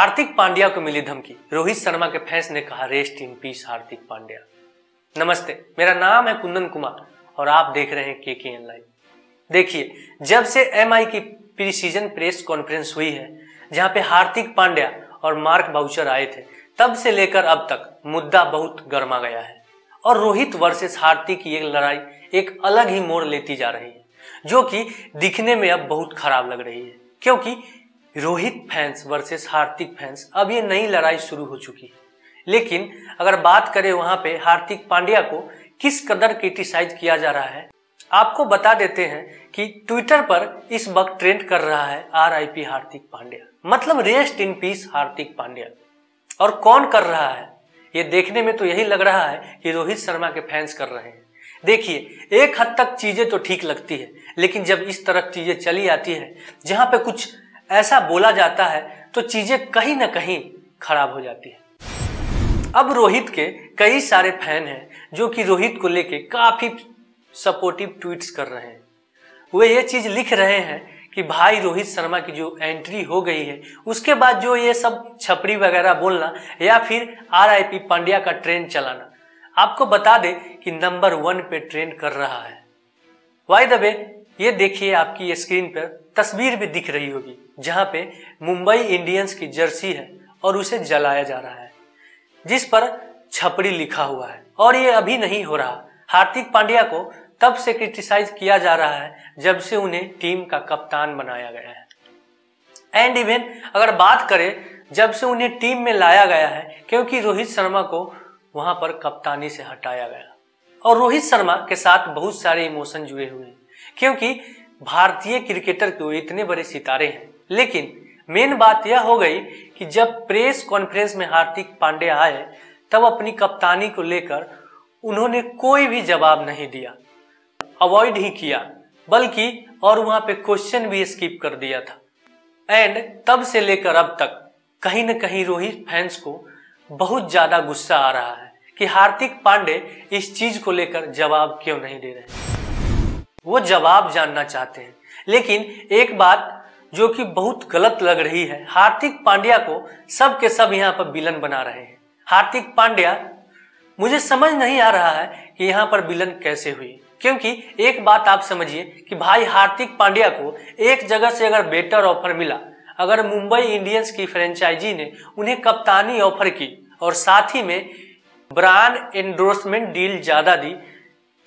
हार्दिक पांड्या को मिली धमकी। रोहित शर्मा के फैंस ने कहा rest in peace Hardik Pandya. नमस्ते, मेरा नाम है कुंदन कुमार और आप देख रहे हैं के के एन लाइव। देखिए, जब से एमआई की प्री सीज़न प्रेस कॉन्फ्रेंस हुई है, जहाँ पे हार्दिक पांड्या और मार्क बाउचर आए थे, तब से लेकर अब तक मुद्दा बहुत गर्मा गया है और रोहित वर्सेस हार्दिक की एक लड़ाई एक अलग ही मोड़ लेती जा रही है, जो कि दिखने में अब बहुत खराब लग रही है, क्योंकि Rohit fans versus Hardik fans, अब ये नई लड़ाई शुरू हो चुकी है। लेकिन अगर बात करें वहाँ पे हार्दिक पांड्या को, किस कदर क्रिटिसाइज किया जा रहा है? आपको बता देते हैं कि ट्विटर पर इस वक्त ट्रेंड कर रहा है R I P Hardik Pandya. मतलब rest in peace Hardik Pandya. और कौन कर रहा है? ये देखने में तो यही लग रहा है कि रोहित शर्मा के फैंस कर रहे हैं। देखिए, एक हद तक चीज़ें तो ठीक लगती है, लेकिन जब इस तरह चीज़ें चली आती है, जहाँ पे कुछ ऐसा बोला जाता है तो चीज़ें कहीं ना कहीं खराब हो जाती है। अब रोहित के कई सारे फ़ैन हैं, जो कि रोहित को लेके काफ़ी सपोर्टिव ट्वीट्स कर रहे हैं। वे ये चीज़ लिख रहे हैं कि भाई रोहित शर्मा की जो एंट्री हो गई है, उसके बाद जो ये सब छपड़ी वगैरह बोलना, या फिर आर आई पी पांड्या का ट्रेंड चलाना। आपको बता दे कि नंबर वन पे ट्रेंड कर रहा है। वाई द वे ये देखिए आपकी स्क्रीन पर तस्वीर भी दिख रही होगी, जहाँ पे मुंबई इंडियंस की जर्सी है और उसे जलाया जा रहा है, जिस पर छपड़ी लिखा हुआ है। और ये अभी नहीं हो रहा। हार्दिक पांड्या को तब से क्रिटिसाइज किया जा रहा है, जब से उन्हें टीम का कप्तान बनाया गया है। एंड इवन अगर बात करें, जब से उन्हें टीम में लाया गया है, क्योंकि रोहित शर्मा को वहाँ पर कप्तानी से हटाया गया। और रोहित शर्मा के साथ बहुत सारे इमोशन जुड़े हुए हैं। क्योंकि भारतीय क्रिकेटर के इतने बड़े सितारे हैं। लेकिन मेन बात यह हो गई कि जब प्रेस कॉन्फ्रेंस में हार्दिक पांडे आए, तब अपनी कप्तानी को लेकर उन्होंने कोई भी जवाब नहीं दिया। अवॉइड ही किया, बल्कि और वहाँ पे क्वेश्चन भी स्किप कर दिया था। एंड तब से लेकर अब तक कहीं न कहीं रोहित फैंस को बहुत ज़्यादा गुस्सा आ रहा है कि हार्दिक पांडे इस चीज़ को लेकर जवाब क्यों नहीं दे रहे। वो जवाब जानना चाहते हैं। लेकिन एक बात जो कि बहुत गलत लग रही है, हार्दिक पांड्या को सब के सब यहाँ पर विलन बना रहे हैं। हार्दिक पांड्या, मुझे समझ नहीं आ रहा है कि यहाँ पर विलन कैसे हुई। क्योंकि एक बात आप समझिए कि भाई हार्दिक पांड्या को एक जगह से अगर बेटर ऑफ़र मिला, अगर मुंबई इंडियंस की फ्रेंचाइजी ने उन्हें कप्तानी ऑफ़र की और साथ ही में ब्रांड एंडोर्समेंट डील ज़्यादा दी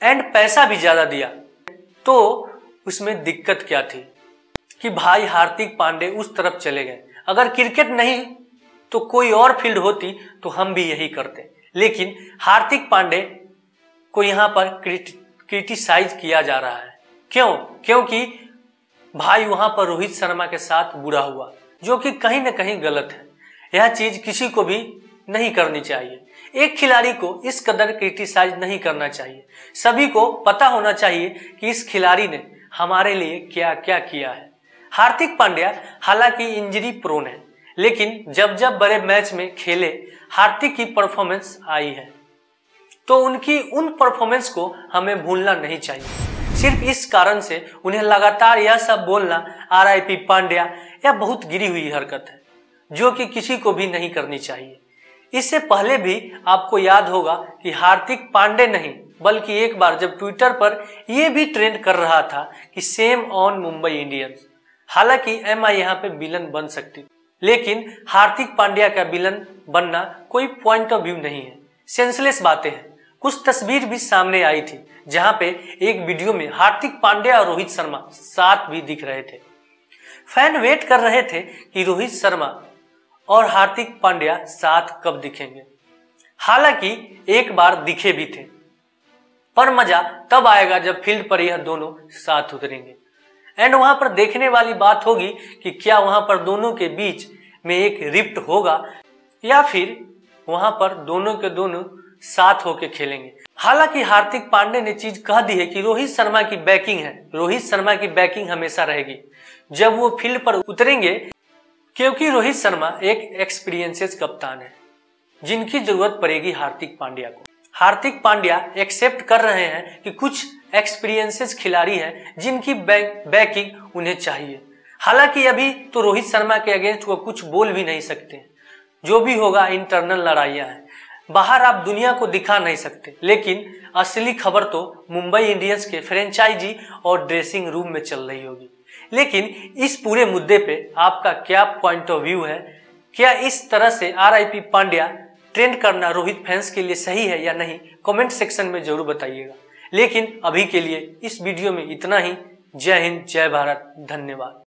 एंड पैसा भी ज़्यादा दिया तो उसमें दिक्कत क्या थी? कि भाई हार्दिक पांडे उस तरफ़ चले गए। अगर क्रिकेट नहीं तो कोई और फ़ील्ड होती तो हम भी यही करते। लेकिन हार्दिक पांडे को यहाँ पर क्रिटिसाइज किया जा रहा है। क्यों? क्योंकि भाई वहाँ पर रोहित शर्मा के साथ बुरा हुआ, जो कि कहीं ना कहीं गलत है। यह चीज़ किसी को भी नहीं करनी चाहिए। एक खिलाड़ी को इस कदर क्रिटिसाइज नहीं करना चाहिए। सभी को पता होना चाहिए कि इस खिलाड़ी ने हमारे लिए क्या क्या किया है। हार्दिक पांड्या हालाँकि इंजरी प्रोन है, लेकिन जब जब बड़े मैच में खेले, हार्दिक की परफॉर्मेंस आई है। तो उनकी उन परफॉर्मेंस को हमें भूलना नहीं चाहिए। सिर्फ़ इस कारण से उन्हें लगातार यह सब बोलना आर आई पी पांड्या, यह बहुत गिरी हुई हरकत है, जो कि किसी को भी नहीं करनी चाहिए। इससे पहले भी आपको याद होगा कि हार्दिक पांडे नहीं, बल्कि एक बार जब ट्विटर पर यह भी ट्रेंड कर रहा था कि सेम ऑन मुंबई इंडियंस हालाँकि एम आई यहाँ पे विलन बन सकती। लेकिन हार्दिक पांड्या का विलन बनना कोई पॉइंट ऑफ़ व्यू नहीं है। सेंसलेस बातें हैं। कुछ तस्वीर भी सामने आई थी, जहाँ पे एक वीडियो में हार्दिक पांड्या और रोहित शर्मा साथ भी दिख रहे थे। फ़ैन वेट कर रहे थे कि रोहित शर्मा और हार्दिक पांड्या साथ कब दिखेंगे। हालाँकि एक बार दिखे भी थे, पर मज़ा तब आएगा जब फ़ील्ड पर यह दोनों साथ उतरेंगे। एंड वहाँ पर देखने वाली बात होगी कि क्या वहाँ पर दोनों के बीच में एक रिफ्ट होगा, या फिर वहाँ पर दोनों के दोनों साथ होके खेलेंगे। हालाँकि हार्दिक पांडे ने चीज़ कह दी है कि रोहित शर्मा की बैकिंग है। रोहित शर्मा की बैकिंग हमेशा रहेगी। जब वो फ़ील्ड पर उतरेंगे क्योंकि रोहित शर्मा एक एक्सपीरियंसेस कप्तान है, जिनकी ज़रूरत पड़ेगी हार्दिक पांड्या को। हार्दिक पांड्या एक्सेप्ट कर रहे हैं कि कुछ एक्सपीरियंसेस खिलाड़ी हैं जिनकी बैकिंग उन्हें चाहिए। हालाँकि अभी तो रोहित शर्मा के अगेंस्ट वो कुछ बोल भी नहीं सकते। जो भी होगा, इंटरनल लड़ाइयाँ हैं। बाहर आप दुनिया को दिखा नहीं सकते, लेकिन असली खबर तो मुंबई इंडियंस के फ्रेंचाइजी और ड्रेसिंग रूम में चल रही होगी। लेकिन इस पूरे मुद्दे पे आपका क्या पॉइंट ऑफ़ व्यू है? क्या इस तरह से R I P Pandya trend करना रोहित फैंस के लिए सही है या नहीं? कमेंट सेक्शन में ज़रूर बताइएगा। लेकिन अभी के लिए इस वीडियो में इतना ही। जय हिंद, जय भारत, धन्यवाद।